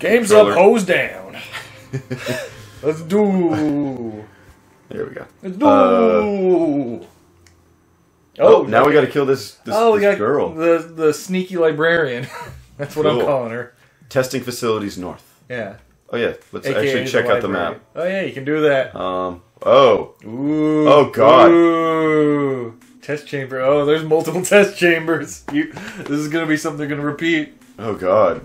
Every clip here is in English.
Game's controller. up, hose down. Let's do. There we go. Let's do. Uh, oh, Oh, now we got to kill this this, oh, this girl. the the sneaky librarian. That's what I'm calling her. Testing facilities north. Yeah. Oh yeah, let's AKA actually check out the map. Oh yeah, you can do that. Um. Oh. Ooh. Oh, God. Ooh. Test chamber. Oh, there's multiple test chambers. You. This is gonna be something they're gonna repeat Oh God.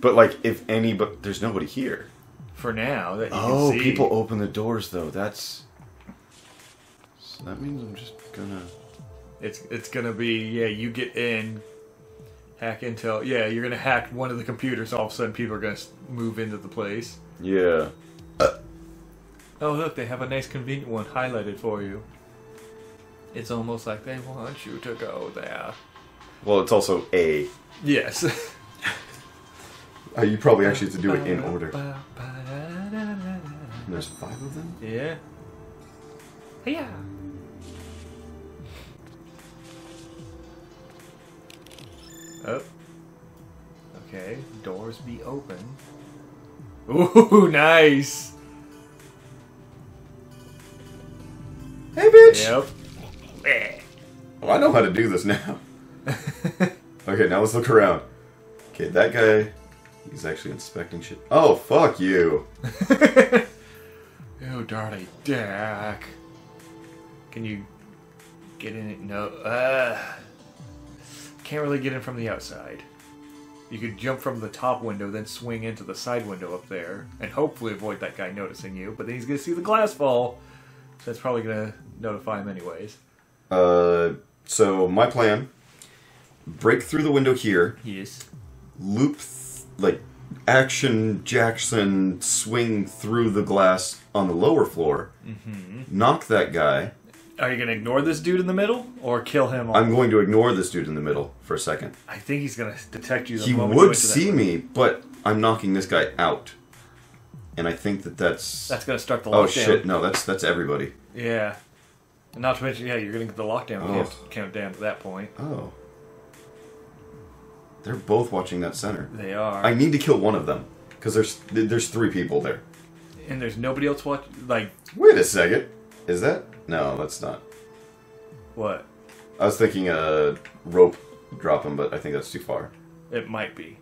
But like, if any, but there's nobody here. for now. That you Oh, can see. people open the doors though. That's. So that means I'm just gonna. It's it's gonna be yeah. You get in, hack intel. Yeah, you're gonna hack one of the computers. All of a sudden, people are gonna move into the place. Yeah. Oh look, they have a nice convenient one highlighted for you. It's almost like they want you to go there. Well, it's also A. Yes. Uh, you probably actually have to do it in order. There's five of them. Yeah. Yeah. Oh. Okay. Doors be open. Ooh, nice. Hey, bitch. Yep. Oh, I know how to do this now. Okay, now let's look around. Okay, that guy. He's actually inspecting shit. Oh, fuck you. Oh, dirty dick. Can you get in it? No. Uh, can't really get in from the outside. You could jump from the top window, then swing into the side window up there, and hopefully avoid that guy noticing you. But then he's gonna see the glass fall, so that's probably gonna notify him anyways. Uh, so my plan: break through the window here, Yes. loop, like action Jackson, swing through the glass on the lower floor, mm-hmm. knock that guy. Are you gonna ignore this dude in the middle, or kill him? I'm going to ignore this dude in the middle for a second. I think he's gonna detect you. The He would see me, but I'm knocking this guy out, and I think that that's. That's gonna start the oh, Lockdown. oh shit! No, that's that's everybody. Yeah. And not to mention, yeah, you're gonna get the lockdown. Oh. have to count down to that point. Oh. They're both watching that center. They are. I need to kill one of them because there's there's three people there. and there's nobody else watching. Like Wait a second. Is that? No, that's not. what? I was thinking a rope drop him, but I think that's too far. It might be.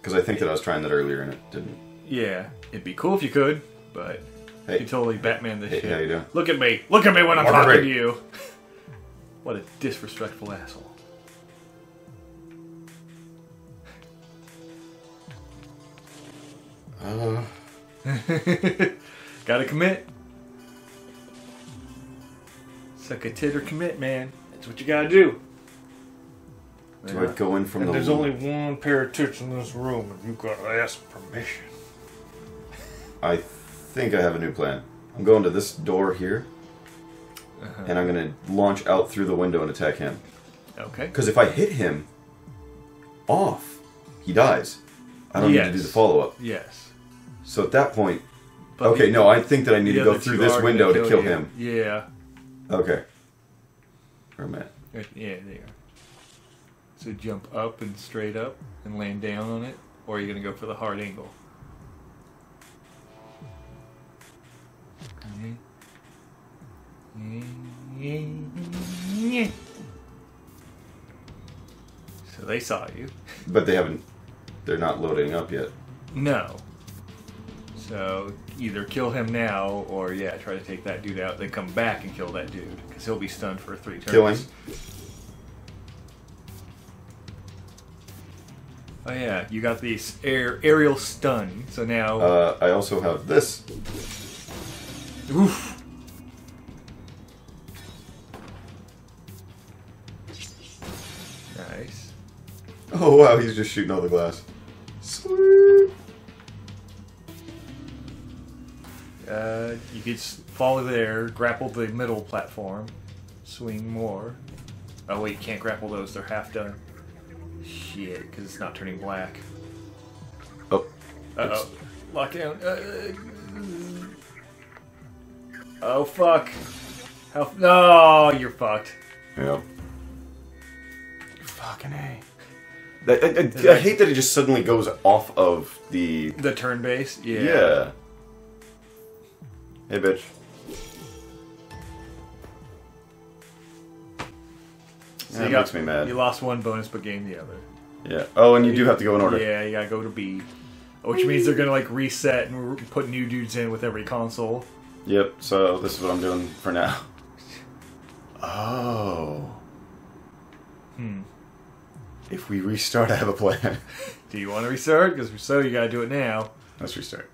Because I think that I was trying that earlier and it didn't. Yeah, it'd be cool if you could, but you Hey, can totally Batman this Hey, shit. how you doing? Look at me! Look at me when I'm talking to you. What a disrespectful asshole. Uh, Gotta commit. Suck a tit or commit, man. That's what you gotta do. do I go in from And the? there's only one pair of tits in this room, and you gotta ask permission. I think I have a new plan. I'm going to this door here, Uh-huh. and I'm gonna launch out through the window and attack him. Okay. Because if I hit him off, he dies. I don't need to do the follow up. Yes. So at that point, But okay, no, I think that I need to go through this window to kill you. him. Yeah. Okay. Where am I? Right, Yeah, there. So jump up and straight up and land down on it, or are you gonna go for the hard angle? So they saw you. But they haven't. They're not loading up yet. No. So either kill him now, or yeah, try to take that dude out, then come back and kill that dude, because he'll be stunned for three turns. Oh yeah, you got the air aerial stun. So now, Uh, I also have this. oof. Nice. Oh wow, he's just shooting all the glass. Uh, you could s- fall there, grapple the middle platform, swing more. Oh wait, you can't grapple those; they're half done. Shit, because it's not turning black. Oh, Uh oh, lockdown. Uh, oh fuck! How? No, you're fucked. yeah. Fucking a. I, I, I, I hate that it just suddenly goes off of the. The turn base? Yeah. Yeah. Hey, bitch. So that you got- makes me mad. You lost one bonus but gained the other. Yeah. Oh, and you do have to go in order. Yeah, you gotta go to B. Which means they're gonna like reset and put new dudes in with every console. Yep. So this is what I'm doing for now. Oh. Hmm. If we restart, I have a plan. Do you want to restart? Because if so, you gotta do it now. Let's restart.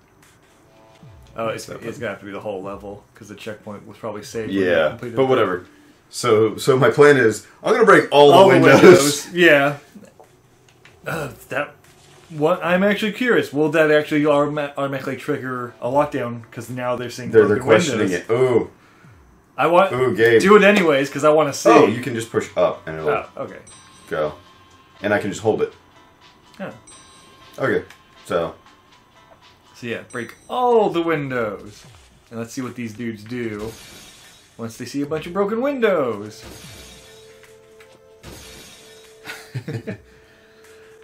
Oh, it's, it's gonna have to be the whole level because the checkpoint was probably saved. Yeah, completed but the- whatever. So, so my plan is I'm gonna break all, All the the windows. windows. Yeah. Uh, that. What I'm actually curious. Will that actually automatically trigger a lockdown? Because now they're seeing They're, they're questioning windows. it. Ooh, I want ooh, Gabe. do it anyways because I want to see. Oh, you can just push up and it'll Oh, okay. go, and I can just hold it. Oh. Okay, so So yeah, break all the windows. And let's see what these dudes do once they see a bunch of broken windows.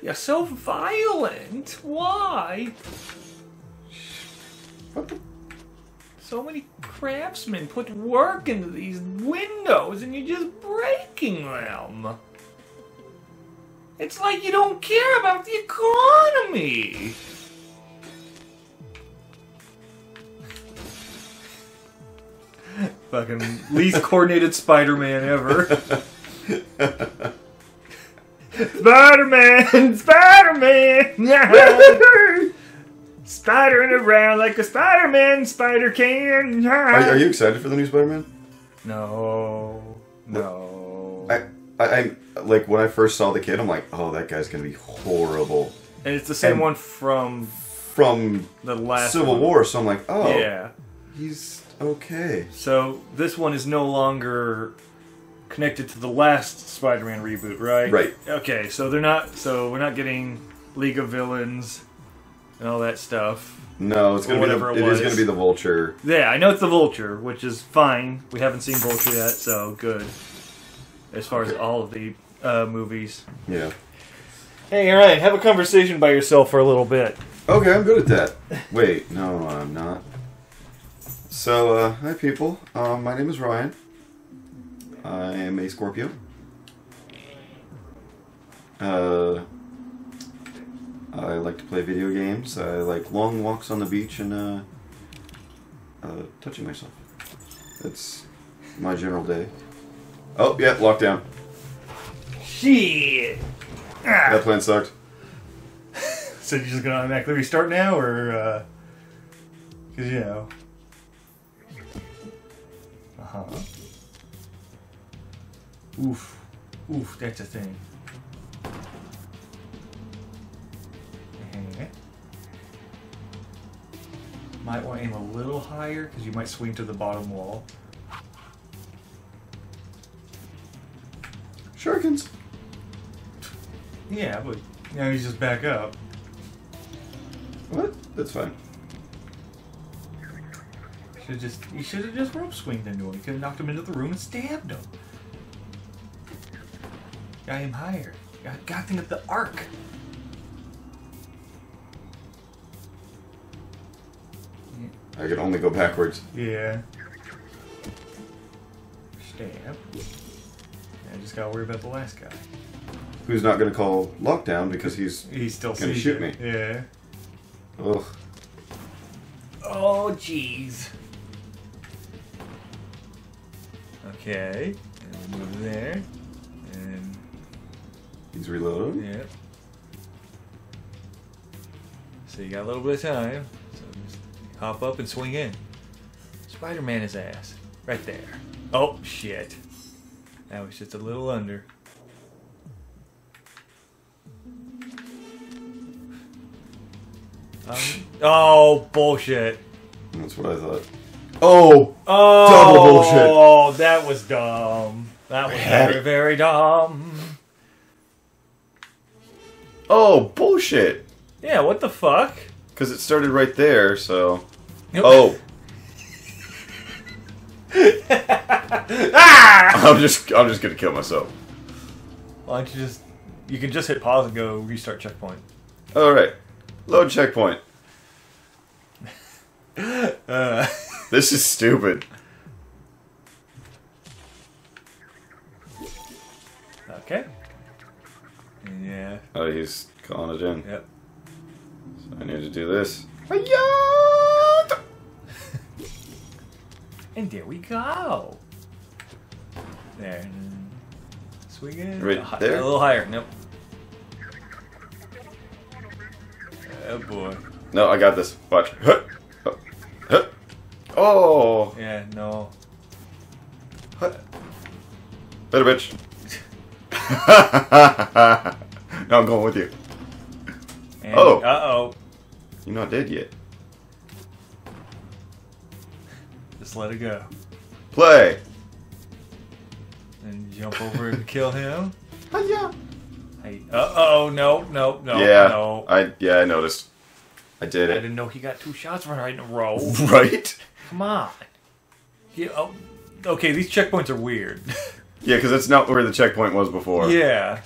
You're so violent. Why? what the? So many craftsmen put work into these windows and you're just breaking them. It's like you don't care about the economy. Fucking least coordinated Spider-Man ever. Spider-Man, Spider-Man, spidering around like a Spider-Man spider can. Are, are you excited for the new Spider-Man? No, no. I, I, I, like when I first saw the kid, I'm like, oh, that guy's gonna be horrible. and it's the same and- one from From the last Civil one. War, so I'm like, oh, Yeah. he's okay. So this one is no longer connected to the last Spider-Man reboot, right? Right. Okay, so they're not. So we're not getting League of Villains and all that stuff. No, it's gonna be the, it it is was. gonna be the Vulture. Yeah, I know it's the Vulture, which is fine. We haven't seen Vulture yet, so good. As far as all of the uh, movies. Yeah. Hey, all right, have a conversation by yourself for a little bit. Okay, I'm good at that. Wait, no, I'm not. So, uh, hi people. Um, my name is Ryan. I am a Scorpio. Uh, I like to play video games. I like long walks on the beach and uh, uh, touching myself. That's my general day. Oh, yeah, lockdown. Shit. That plan sucked. So you're just gonna automatically restart now, or uh 'cause you know. Uh huh. Oof, oof, that's a thing. Eh. Might want to aim a little higher because you might swing to the bottom wall. Shurikens. Yeah, but now he's just back up. What? That's fine. Should just you should have just rope swinged into him. You could have knocked him into the room and stabbed him. Got him higher. Got got him at the arc. I can only go backwards. Yeah. Stab. I just gotta worry about the last guy. Who's not going to call lockdown because he's. He's still Gonna shoot it. me. Yeah. Ugh. Oh jeez. Okay. And we'll move there. And He's reloading. Yeah. So you got a little bit of time. So just hop up and swing in. Spider Man his ass. Right there. Oh, shit. That was just a little under. Um, oh, bullshit. That's what I thought. Oh! Oh, Double bullshit. Oh, that was dumb. That was very, very dumb. Oh, bullshit! Yeah, what the fuck? Because it started right there, so. Oh! ah! I'm just I'm just gonna kill myself. Why don't you just You can just hit pause and go restart checkpoint. All right. Load checkpoint. Uh, This is stupid. okay. Yeah. Oh, he's calling it in. Yep. So I need to do this. And there we go. There. Swing it. Right a, there? A little higher. Nope. Oh boy. No, I got this. Watch. Oh. Yeah. No. Huh. Better bitch. no, I'm going with you. And, Oh. Uh oh. You're not dead yet. Just let it go. Play. And jump over and kill him. Hiya. Hey. Uh oh. No. No. No. yeah. No. I yeah I noticed. I did it. I didn't know he got two shots right in a row. Right. Come on. Yeah, oh, okay, these checkpoints are weird. Yeah, because that's not where the checkpoint was before. yeah.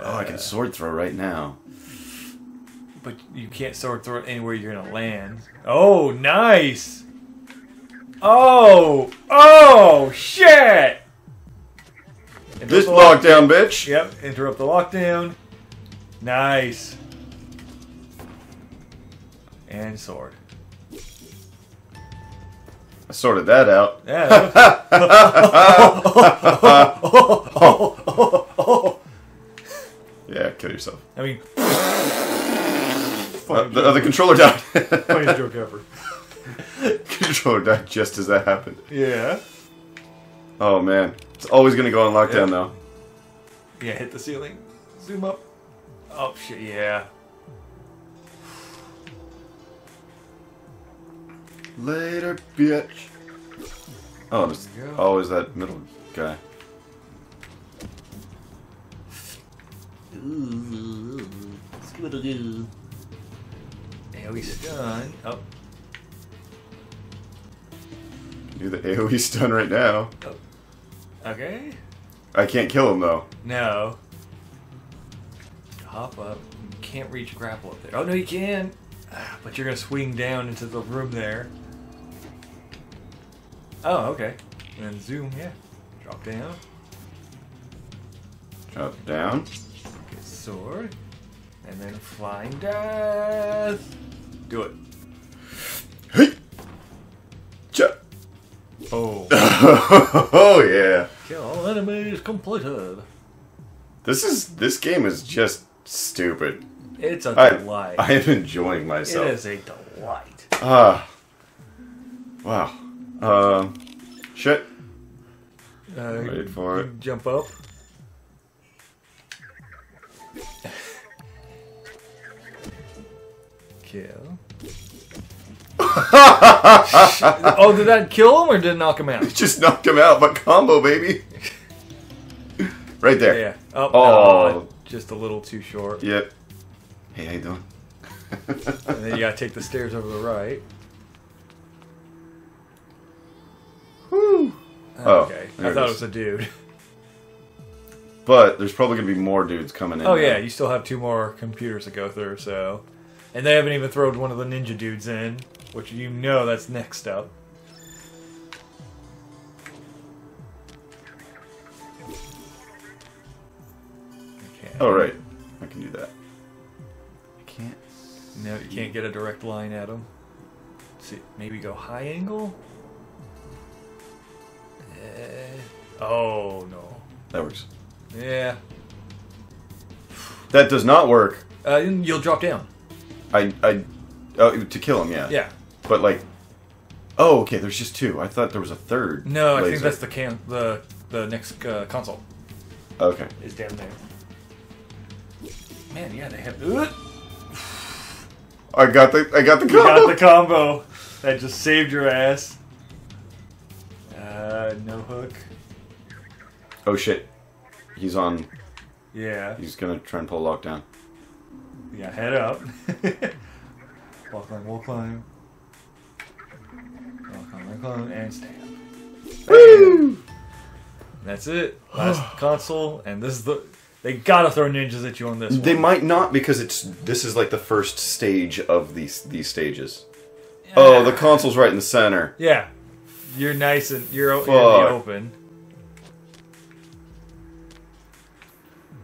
Oh, I can uh, sword throw right now. But you can't sword throw it anywhere you're gonna land. Oh, nice! Oh! Oh, shit! Interrupt This the lock- lockdown, bitch. Yep, interrupt the lockdown. Nice. And sword. I sorted that out. Yeah. that Yeah, kill yourself. I mean, Uh, the, uh, the controller died. funniest joke ever. controller died just as that happened. Yeah. Oh man, it's always gonna go on lockdown Yeah. though. Yeah, hit the ceiling. Zoom up. Oh shit, yeah. Later, bitch. Oh, there's There you go. always that middle guy. AoE stun. Oh, Do the AoE stun right now. okay. I can't kill him though. No. Hop up. You can't reach grapple up there. Oh no, you can. Ah, But you're gonna swing down into the room there. Oh, okay. And then zoom, yeah. Drop down. Drop down. Get sword. And then flying death. Do it. Hey. Oh. oh yeah. Kill all enemies completed. This is this game is just stupid. It's a I delight. I am enjoying myself. It is a delight. Ah. Wow. Um. shit. Uh, Wait for it. Jump up. Kill. oh, did that kill him or did it knock him out? Just knocked him out, but combo, baby. right there. Yeah. Oh, Oh. no, just a little too short. Yep. Hey, how you doing? And then you gotta take the stairs over the right. Woo. Oh, okay. there I it thought it was a dude. But there's probably gonna be more dudes coming in. Oh now. yeah, you still have two more computers to go through, so. And they haven't even thrown one of the ninja dudes in, which you know that's next up. Okay. Oh right, I can do that. I can't. No, you can't get a direct line at him. see, maybe go high angle. Oh no. That works. Yeah. That does not work. Uh, you'll drop down. I I oh, to kill him, yeah. Yeah. But like, oh okay, there's just two. I thought there was a third. No, I think that's the can the the next uh, console Okay. is down there. Man, yeah, they have. Ugh, I got the I got the you got combo. the combo. That just saved your ass. No hook. oh shit. He's on. Yeah. He's gonna try and pull a lockdown. Yeah, head up. wall climb, wall climb. Wall climb, wall climb, and stand. Woo! That's it. Last console, and this is the. They gotta throw ninjas at you on this. One. They one. might not because it's this is like the first stage of these these stages. Oh, the console's right in the center. Yeah, you're nice and you're, you're in the open.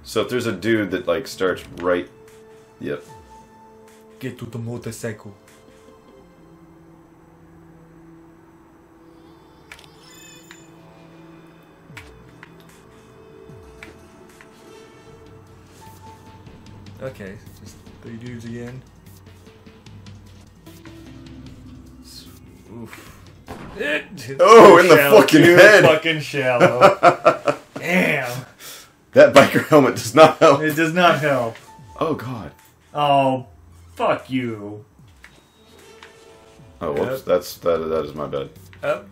So if there's a dude that like starts right, yep. Get to the motorcycle. Okay, just three dudes again. Oof. Oh, in the shallow, fucking head. Fucking shallow. Damn. That biker helmet does not help. It does not help. Oh god. Oh, fuck you. Oh whoops. Yep. That's that. That is my bad. Uh, uh,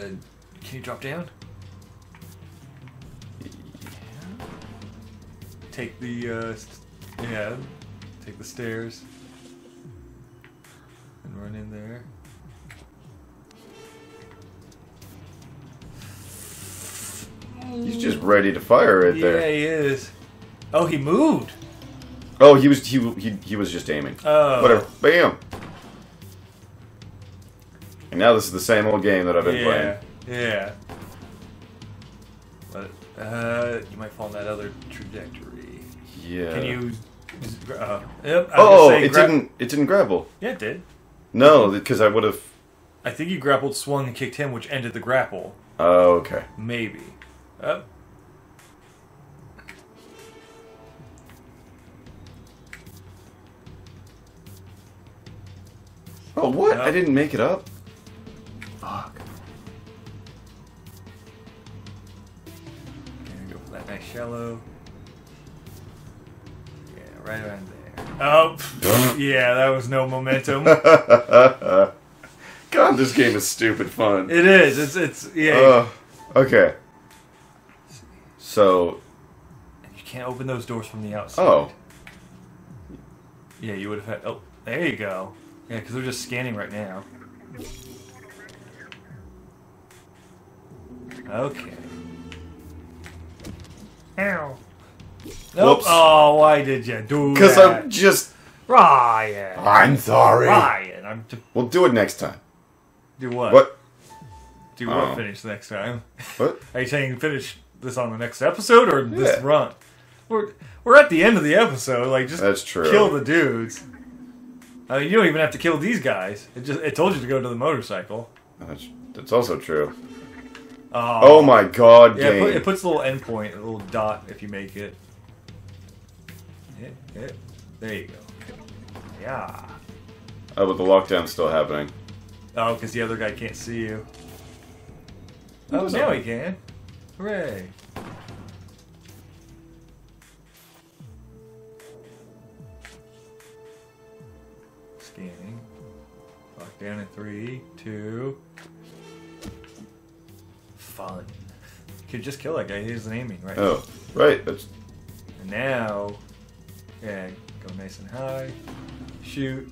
can you drop down? Take the, uh, st- yeah, take the stairs. And run in there. He's just ready to fire right yeah, there. Yeah, he is. Oh, he moved. Oh, he was he he he was just aiming. Oh. Whatever. Bam. And now this is the same old game that I've been yeah, playing. yeah. But, uh, you might fall in that other trajectory. Yeah. Can you? Uh, yep. I Oh, it didn't. It didn't grapple. Yeah, it did. No, because I would have. I think you grappled, swung, and kicked him, which ended the grapple. Oh, okay. Maybe. Uh, Oh, what? No. I didn't make it up. Fuck. okay, go for that nice shallow. Yeah, right around there. Oh, yeah, that was no momentum. God, this game is stupid fun. it is. It's it's yeah. Ugh. okay. So, you can't open those doors from the outside. oh, Yeah, you would have had. Oh, there you go. Yeah, because they're just scanning right now. Okay. Ow. Nope. Whoops. Oh, why did you do that? because? I'm just. Ryan. I'm sorry. Ryan. I'm to We'll do it next time. do what? What? Do what? Oh. Finish next time. What? Are you saying finish this on the next episode or this Yeah. run? We're we're at the end of the episode. Like just That's true. kill the dudes. I mean, you don't even have to kill these guys. It just it told you to go to the motorcycle. That's, that's also true. Oh, Oh my god, Yeah, it, game. it puts a little endpoint, a little dot if you make it. Yeah, yeah. There you go. Yeah. oh, but the lockdown's still happening. Oh, because the other guy can't see you. Oh, now he can. Hooray. Scanning. Lock down in three, two. Fun. Could just kill that guy. He isn't aiming right. Oh, right. That's And now, yeah, go nice and high. Shoot.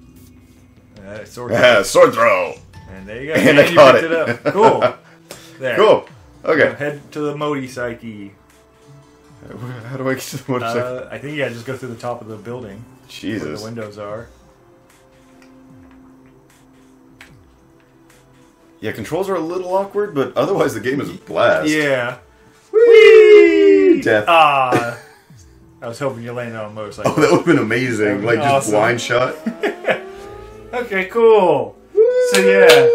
Uh, sword. yeah, sword throw. And there you go. And I you caught picked it. it up. Cool. There. Cool. Okay. Head to the Modi Psyche. How do I get to the motorcycle? Uh, I think yeah, just go through the top of the building where the windows are. Yeah, controls are a little awkward, but otherwise the game is a blast. Yeah. Whee! Death. Ah. I was hoping you landed on a motorcycle. Oh, that would have been amazing. Would've Like been just blind shot. Okay, cool. So yeah.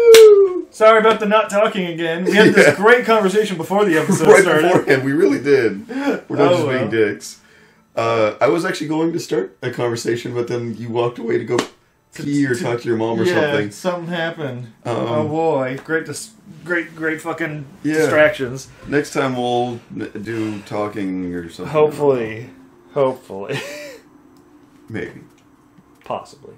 Sorry about the not talking again. We had this great conversation before the episode right started. beforehand, we really did. We're not Oh, just being well. dicks. Uh, I was actually going to start a conversation, but then you walked away to go pee or talk to your mom or yeah, something. happened. Um, oh boy, great, dis- great, great fucking Yeah. distractions. Next time we'll do talking or something. Hopefully, hopefully, Maybe. possibly.